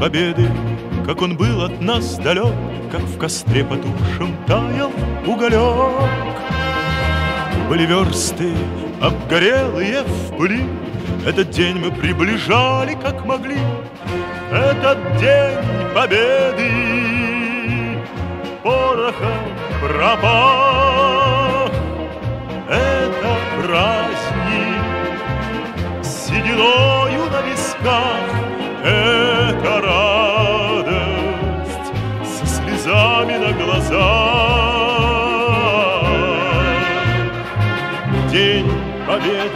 победы, как он был от нас далек, Как в костре потухшем таял уголек. Были версты обгорелые в пыли, Этот день мы приближали, как могли, Этот день победы порохом пропах. Это праздник сединою на висках, День победы,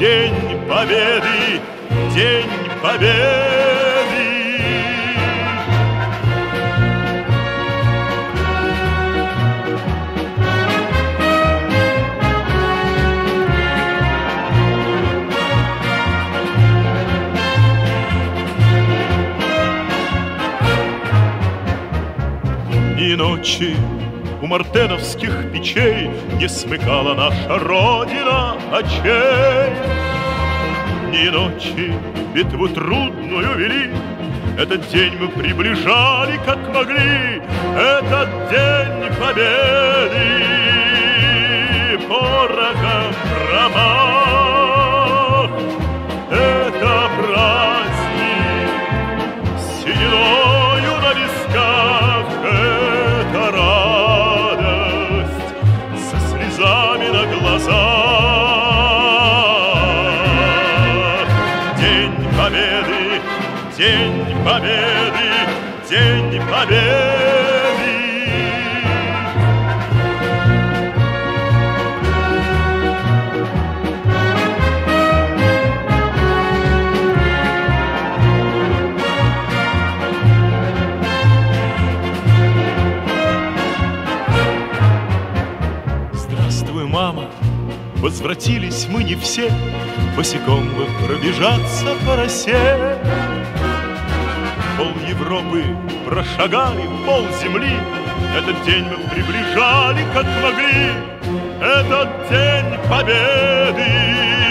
день победы, день победы. И ночи у мартеновских печей Не смыкала наша Родина очей. Ни ночи битву трудную вели, Этот день мы приближали, как могли, Этот день победы победы, день победы, день победы. Возвратились мы не все, Босиком бы пробежаться по росе. Пол Европы прошагали, пол земли, Этот день мы приближали, как могли, Этот день победы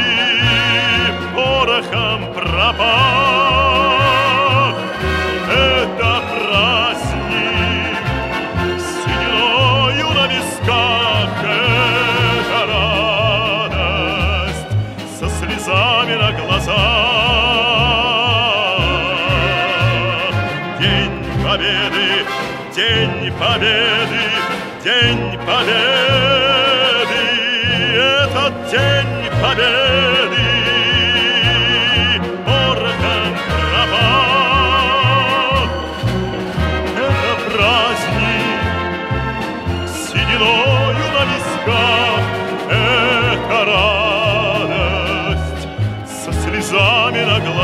слезами на День победы, день победы, день победы. Этот день победы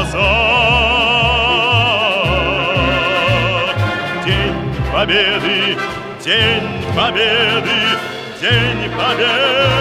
слезами на глазах. День победы, день победы, день победы.